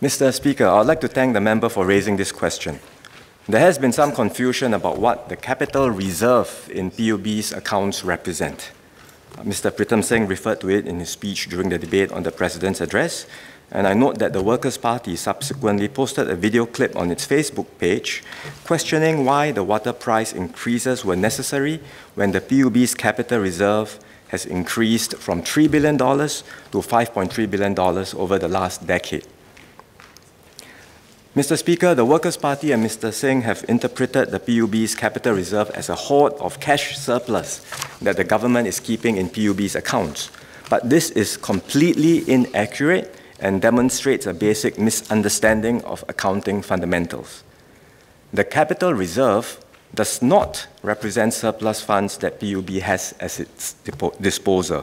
Mr. Speaker, I'd like to thank the member for raising this question. There has been some confusion about what the capital reserve in PUB's accounts represent. Uh, Mr. Pritam Singh referred to it in his speech during the debate on the President's address, and I note that the Workers' Party subsequently posted a video clip on its Facebook page questioning why the water price increases were necessary when the PUB's capital reserve has increased from $3 billion to $5.3 billion over the last decade. Mr. Speaker, the Workers' Party and Mr. Singh have interpreted the PUB's capital reserve as a hoard of cash surplus that the government is keeping in PUB's accounts. But this is completely inaccurate and demonstrates a basic misunderstanding of accounting fundamentals. The capital reserve does not represent surplus funds that PUB has as its disposal.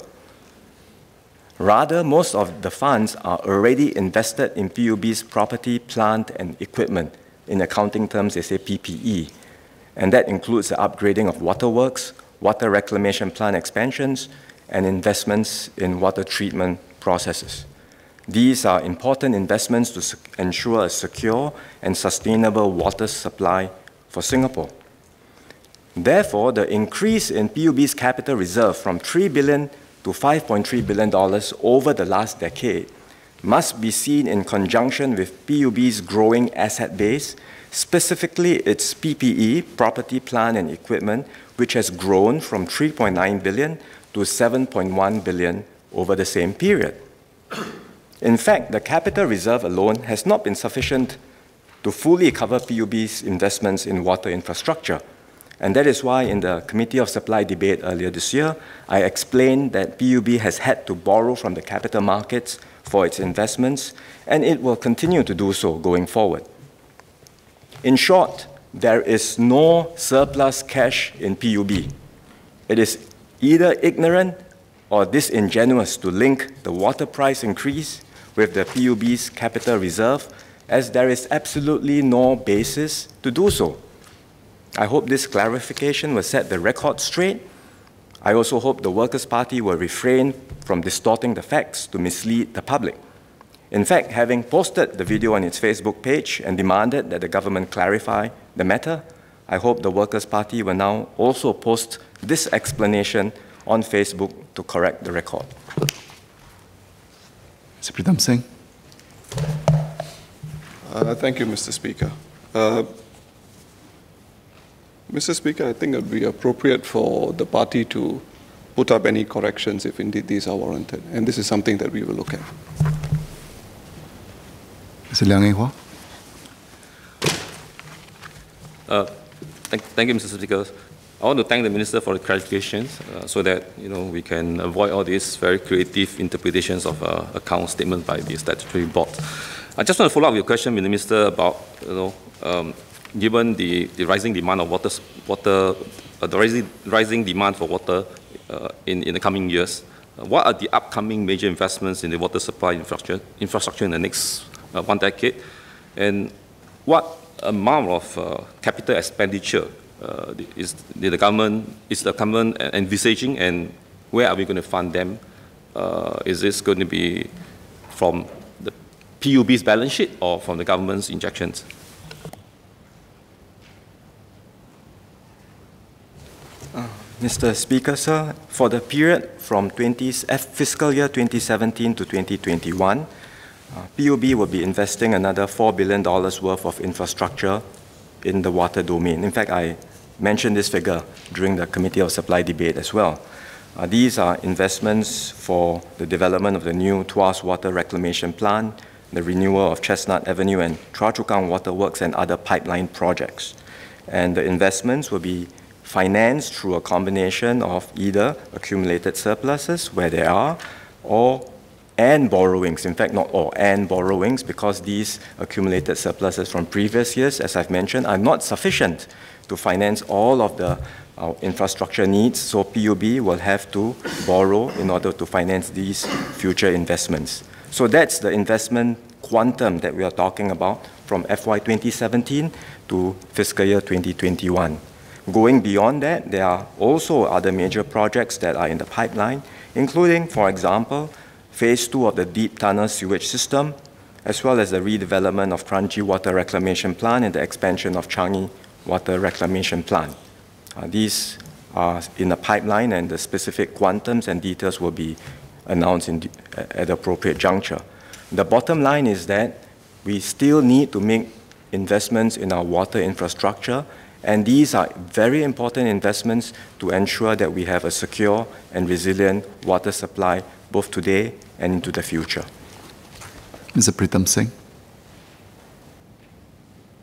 Rather, most of the funds are already invested in PUB's property, plant, and equipment. In accounting terms, they say PPE. And that includes the upgrading of waterworks, water reclamation plant expansions, and investments in water treatment processes. These are important investments to ensure a secure and sustainable water supply for Singapore. Therefore, the increase in PUB's capital reserve from 3 billion to 5.3 billion dollars over the last decade must be seen in conjunction with PUB's growing asset base, specifically its PPE, property, plant and equipment, which has grown from 3.9 billion to 7.1 billion over the same period. In fact, the capital reserve alone has not been sufficient to fully cover PUB's investments in water infrastructure. And that is why in the Committee of Supply debate earlier this year, I explained that PUB has had to borrow from the capital markets for its investments, and it will continue to do so going forward. In short, there is no surplus cash in PUB. It is either ignorant or disingenuous to link the water price increase with the PUB's capital reserve, as there is absolutely no basis to do so. I hope this clarification will set the record straight. I also hope the Workers' Party will refrain from distorting the facts to mislead the public. In fact, having posted the video on its Facebook page and demanded that the government clarify the matter, I hope the Workers' Party will now also post this explanation on Facebook to correct the record. Mr. Pritam Singh. Uh, thank you, Mr. Speaker. Uh, Mr. Speaker, I think it would be appropriate for the party to put up any corrections if indeed these are warranted. And this is something that we will look at. Mr. Liang Eng uh, thank, thank, you, Mr. Speaker. I want to thank the Minister for the clarifications uh, so that you know, we can avoid all these very creative interpretations of uh, account statements by the statutory board. I just want to follow up your question, Minister, about you know, um, given the, the rising demand of water, water uh, the rising, rising demand for water uh, in, in the coming years, uh, what are the upcoming major investments in the water supply infrastructure, infrastructure in the next uh, one decade? And what amount of uh, capital expenditure is the government is the government envisaging, and where are we going to fund them? is this going to be from the PUB's balance sheet or from the government's injections? Mr. Speaker, sir, for the period from 20, fiscal year 2017 to 2021, uh, PUB will be investing another $4 billion worth of infrastructure in the water domain. In fact, I mentioned this figure during the Committee of Supply debate as well. Uh, these are investments for the development of the new Tuas Water Reclamation Plant, the renewal of Chestnut Avenue and Choa Waterworks and other pipeline projects. And the investments will be financed through a combination of either accumulated surpluses where they are or and borrowings, in fact not all, and borrowings because these accumulated surpluses from previous years, as I've mentioned, are not sufficient to finance all of the uh, infrastructure needs, so PUB will have to borrow in order to finance these future investments. So that's the investment quantum that we are talking about from FY 2017 to fiscal year 2021. Going beyond that, there are also other major projects that are in the pipeline, including, for example, phase two of the deep tunnel sewage system, as well as the redevelopment of Kranji Water Reclamation Plant and the expansion of Changi Water Reclamation Plant. Uh, these are in the pipeline, and the specific quantums and details will be announced in, at the appropriate juncture. The bottom line is that we still need to make investments in our water infrastructure, and these are very important investments to ensure that we have a secure and resilient water supply both today and into the future. Mr. Pritam Singh.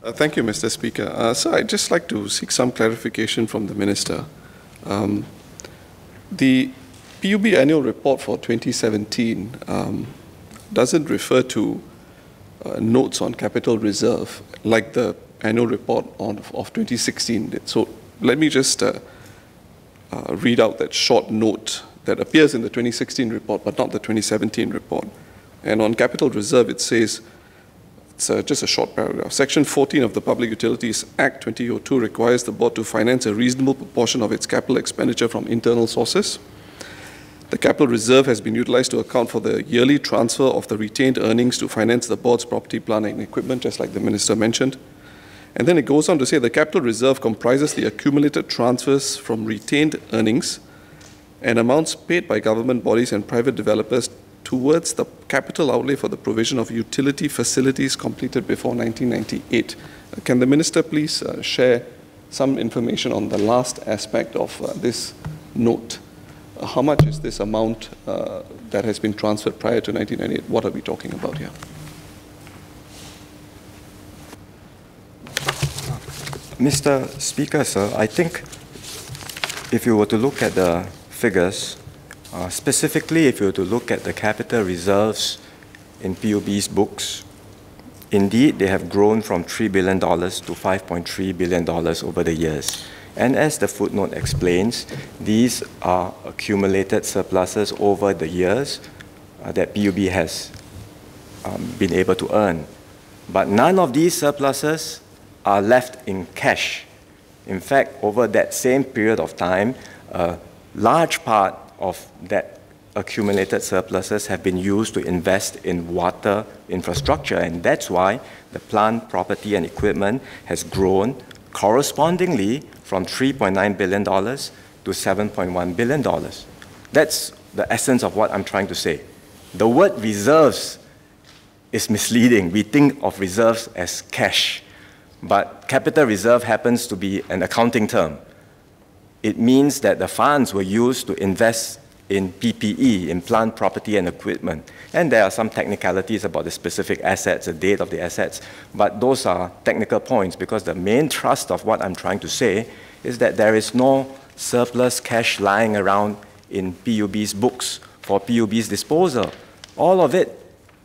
Uh, thank you, Mr. Speaker. Uh, so I'd just like to seek some clarification from the Minister. Um, the PUB annual report for 2017 um, doesn't refer to uh, notes on capital reserve like the annual report on, of 2016 did. So let me just uh, uh, read out that short note that appears in the 2016 report but not the 2017 report. And on capital reserve, it says, it's uh, just a short paragraph. Section 14 of the Public Utilities Act 2002 requires the board to finance a reasonable proportion of its capital expenditure from internal sources. The capital reserve has been utilized to account for the yearly transfer of the retained earnings to finance the board's property, plant, and equipment, just like the minister mentioned. And then it goes on to say the capital reserve comprises the accumulated transfers from retained earnings and amounts paid by government bodies and private developers towards the capital outlay for the provision of utility facilities completed before 1998. Uh, can the minister please uh, share some information on the last aspect of uh, this note? Uh, how much is this amount uh, that has been transferred prior to 1998? What are we talking about here? Mr. Speaker, sir, I think if you were to look at the figures, uh, specifically if you were to look at the capital reserves in PUB's books, indeed they have grown from $3 billion to $5.3 billion over the years. And as the footnote explains, these are accumulated surpluses over the years uh, that PUB has um, been able to earn. But none of these surpluses are left in cash. In fact, over that same period of time, a large part of that accumulated surpluses have been used to invest in water infrastructure, and that's why the plant, property, and equipment has grown correspondingly from $3.9 billion to $7.1 billion. That's the essence of what I'm trying to say. The word reserves is misleading. We think of reserves as cash. But capital reserve happens to be an accounting term. It means that the funds were used to invest in PPE, in plant property and equipment. And there are some technicalities about the specific assets, the date of the assets, but those are technical points because the main thrust of what I'm trying to say is that there is no surplus cash lying around in PUB's books for PUB's disposal. All of it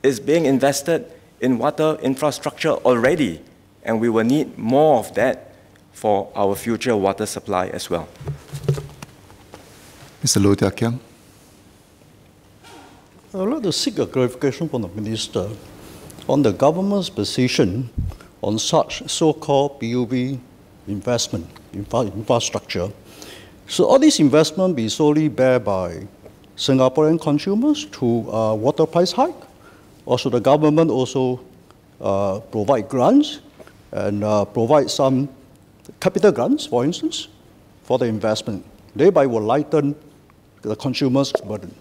is being invested in water infrastructure already and we will need more of that for our future water supply as well. Mr. Low Thia Khiang. I would like to seek a clarification from the Minister on the government's position on such so-called PUB investment, infra- infrastructure. Should all these investment be solely bear by Singaporean consumers through uh, water price hike? Or should the government also uh, provide grants and uh, provide some capital grants, for instance, for the investment. Thereby will lighten the consumer's burden.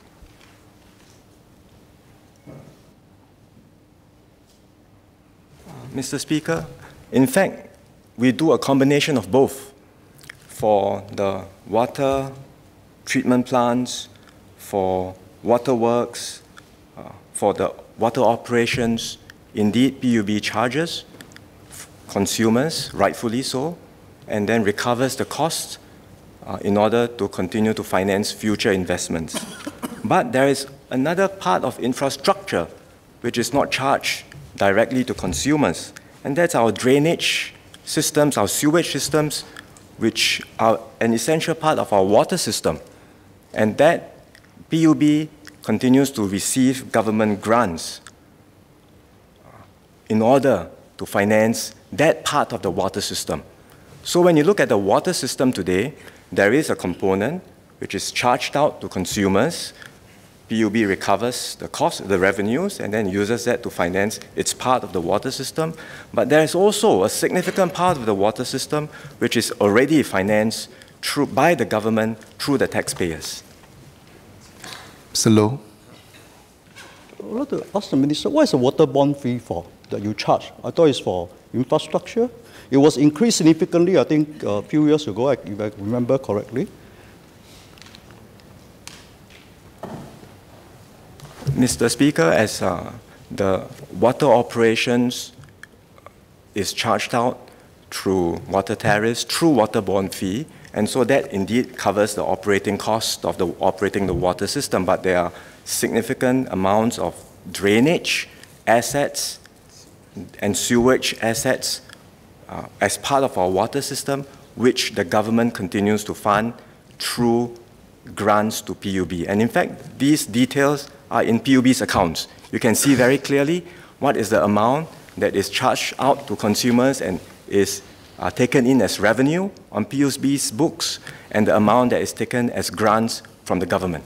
Mr. Speaker, in fact, we do a combination of both for the water treatment plants, for waterworks, uh, for the water operations. Indeed, PUB charges consumers, rightfully so, and then recovers the cost uh, in order to continue to finance future investments. But there is another part of infrastructure which is not charged directly to consumers, and that's our drainage systems, our sewage systems, which are an essential part of our water system. And that PUB continues to receive government grants in order to finance that part of the water system. So when you look at the water system today, there is a component which is charged out to consumers PUB recovers the cost, the revenues, and then uses that to finance its part of the water system. But there is also a significant part of the water system which is already financed through, by the government through the taxpayers. Mr. Low, I would like to ask the minister, what is the waterborne fee for that you charge? I thought it's for infrastructure. It was increased significantly, I think, a few years ago, if I remember correctly. Mr. Speaker, as uh, the water operations is charged out through water tariffs, through waterborne fee, and so that indeed covers the operating cost of the operating the water system. But there are significant amounts of drainage assets and sewage assets uh, as part of our water system, which the government continues to fund through grants to PUB. And in fact, these details are in PUB's accounts. You can see very clearly what is the amount that is charged out to consumers and is uh, taken in as revenue on PUB's books and the amount that is taken as grants from the government.